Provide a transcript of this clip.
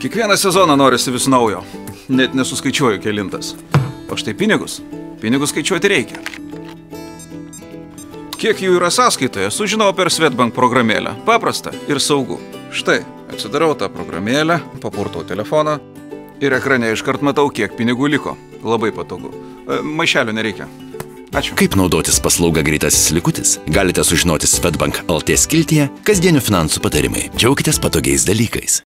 Kiekvieną sezoną norisi vis naujo. Net nesuskaičiuoju kelintas. O štai pinigus. Pinigus skaičiuoti reikia. Kiek jų yra sąskaitoje, sužinau per Svetbank programėlę. Paprasta ir saugu. Štai, atsidarau tą programėlę, papurtau telefoną ir ekrane iškart matau, kiek pinigų liko. Labai patogu. E, Maišelio nereikia. Ačiū. Kaip naudotis paslauga greitasis likutis, galite sužinoti Svetbank LT skiltyje kasdienių finansų patarimai. Džiaukitės patogiais dalykais.